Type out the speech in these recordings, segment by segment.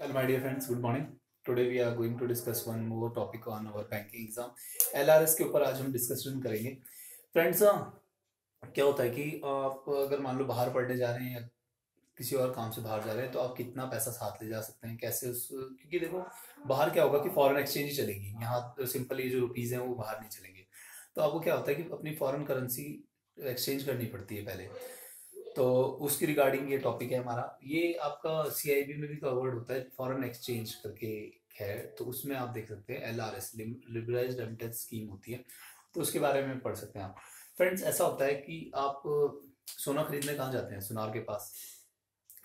Hello, my dear friends. Good morning. Today we are going to discuss one more topic on our banking exam. LRS के ऊपर आज हम discussion करेंगे friends क्या होता है कि आप अगर मान लो बाहर पढ़ने जा रहे हैं या किसी और काम से बाहर जा रहे हैं तो आप कितना पैसा साथ ले जा सकते हैं कैसे उस क्योंकि देखो बाहर क्या होगा कि फॉरेन एक्सचेंज ही चलेगी यहाँ सिंपली जो रुपीज़ हैं वो बाहर नहीं चलेंगे तो आपको क्या होता है कि अपनी फॉरेन करेंसी एक्सचेंज करनी पड़ती है पहले तो उसकी रिगार्डिंग ये टॉपिक है हमारा। ये आपका सीआईबी में भी कवर्ड होता है फॉरेन एक्सचेंज करके है तो उसमें आप देख सकते हैं L R S liberalise remittance scheme होती है। तो उसके बारे में पढ़ सकते हैं आप। फ्रेंड्स ऐसा होता है कि आप सोना खरीदने कहाँ जाते हैं? सुनार के पास।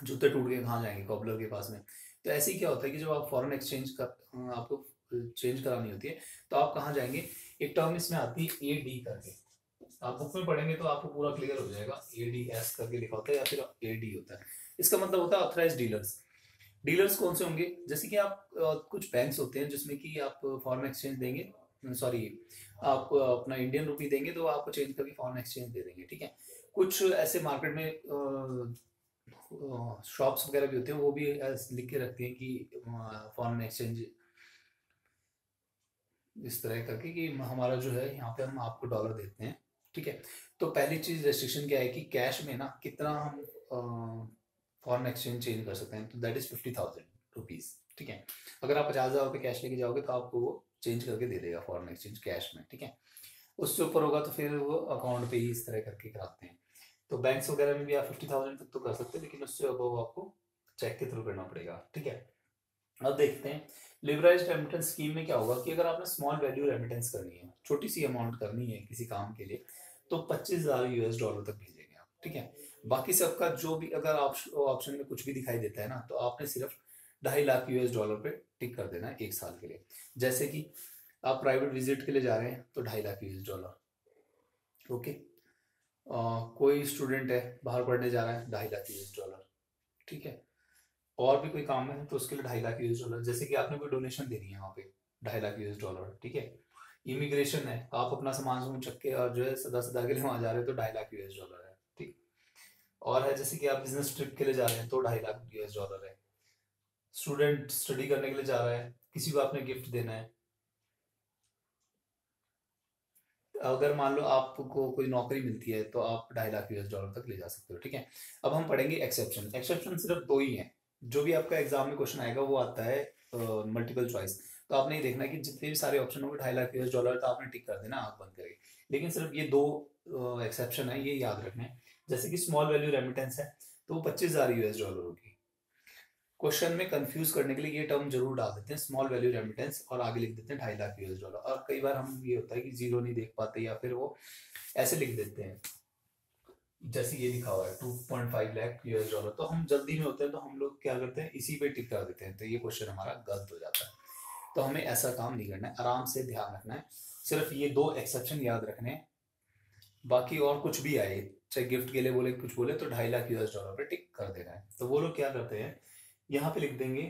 जूते टूट के कहाँ जाएँगे? कॉबलर के पास में। तो ऐसे ही क्या होता है कि जब आप फॉरेन एक्सचेंज कर, आपको चेंज करानी होती है तो आप कहाँ जाएँगे? एक टर्म इसमें आती है ए डी करके। आप बुक में पढ़ेंगे तो आपको पूरा क्लियर हो जाएगा। ए डी एस करके लिखा होता है या फिर ए डी होता है। इसका मतलब होता है ऑथराइज डीलर्स डीलर्स कौन से होंगे? जैसे कि आप कुछ बैंक्स होते हैं जिसमें कि आप फॉरेन एक्सचेंज देंगे सॉरी आप अपना इंडियन रुपी देंगे तो आपको चेंज करके फॉरेन एक्सचेंज दे देंगे, ठीक है? कुछ ऐसे मार्केट में शॉप्स वगैरह भी होते हैं, वो भी लिख के रखते हैं कि फॉरेन एक्सचेंज इस तरह करके कि हमारा जो है, यहाँ पे हम आपको डॉलर देते हैं। ठीक है? तो पहली चीज़ रेस्ट्रिक्शन क्या है कि कैश में ना कितना हम फॉरन एक्सचेंज चेंज कर सकते हैं? तो that is fifty thousand rupees ठीक है? अगर आप पचास हज़ार रुपये कैश लेके जाओगे तो आपको वो चेंज करके दे देगा फॉरन एक्सचेंज कैश में, ठीक है? उससे ऊपर होगा तो फिर वो अकाउंट पे ही इस तरह करके कराते हैं। तो बैंक्स वगैरह में भी आप फिफ्टी थाउज़ेंड तक तो कर सकते हैं, लेकिन उससे अब आपको चेक के थ्रू करना पड़ेगा, ठीक है? अब देखते हैं लिवराइज रेमिटेंस स्कीम में क्या होगा कि अगर आपने स्मॉल वैल्यू रेमिटेंस करनी है, छोटी सी अमाउंट करनी है किसी काम के लिए तो पच्चीस हज़ार यूएस डॉलर तक भेजेंगे आप, ठीक है? बाकी सबका जो भी अगर ऑप्शन में कुछ भी दिखाई देता है ना तो आपने सिर्फ़ ढाई लाख यूएस डॉलर पे टिक कर देना एक साल के लिए। जैसे कि आप प्राइवेट विज़िट के लिए जा रहे हैं तो ढाई लाख यूएस डॉलर ओके कोई स्टूडेंट है, बाहर पढ़ने जा रहा है, ढाई लाख यूएस डॉलर ठीक है? और भी कोई काम है तो उसके लिए ढाई लाख यूएस डॉलर जैसे कि आपने कोई डोनेशन देनी है वहाँ पे, ढाई लाख यूएस डॉलर ठीक है? इमिग्रेशन है, आप अपना सामान समूह चक के और जो है सदा सदा के लिए वहाँ जा रहे हैं तो ढाई लाख यूएस डॉलर है, ठीक? और है जैसे कि आप बिज़नेस ट्रिप के लिए जा रहे हैं तो ढाई लाख यूएस डॉलर है। स्टूडेंट स्टडी करने के लिए जा रहा है, किसी को आपने गिफ्ट देना है। अगर मान लो आपको कोई नौकरी मिलती है तो आप ढाई लाख यूएस डॉलर तक ले जा सकते हो, ठीक है? अब हम पढ़ेंगे एक्सेप्शन एक्सेप्शन सिर्फ़ दो ही हैं। जो भी आपका एग्ज़ाम में क्वेश्चन आएगा वो आता है मल्टीपल uh, चॉइस तो आपने ये देखना कि जितने भी सारे ऑप्शन होंगे ढाई लाख डॉलर तो आपने टिक कर देना आँख बंद करके लेकिन सिर्फ़ ये दो एक्सेप्शन uh, है ये याद रखना है। जैसे कि स्मॉल वैल्यू रेमिटेंस है तो वो पच्चीस हज़ार यूएस डॉलर होगी। क्वेश्चन में कंफ्यूज करने के लिए ये टर्म ज़रूर डाल देते हैं स्मॉल वैल्यू रेमिटेंस और आगे लिख देते हैं ढाई लाख यूएस डॉलर और कई बार हम ये होता है कि ज़ीरो नहीं देख पाते या फिर वो ऐसे लिख देते हैं। जैसे ये लिखा हुआ है two point five lakh US dollar तो हम जल्दी में होते हैं तो हम लोग क्या करते हैं, इसी पे टिक कर देते हैं। तो ये क्वेश्चन हमारा गलत हो जाता है। तो हमें ऐसा काम नहीं करना है, आराम से ध्यान रखना है। सिर्फ़ ये दो एक्सेप्शन याद रखने हैं। बाकी और कुछ भी आए, चाहे गिफ्ट के लिए बोले, कुछ बोले तो ढाई लाख यूएस डॉलर पे टिक कर देना है। तो वो लोग क्या करते हैं, यहाँ पे लिख देंगे।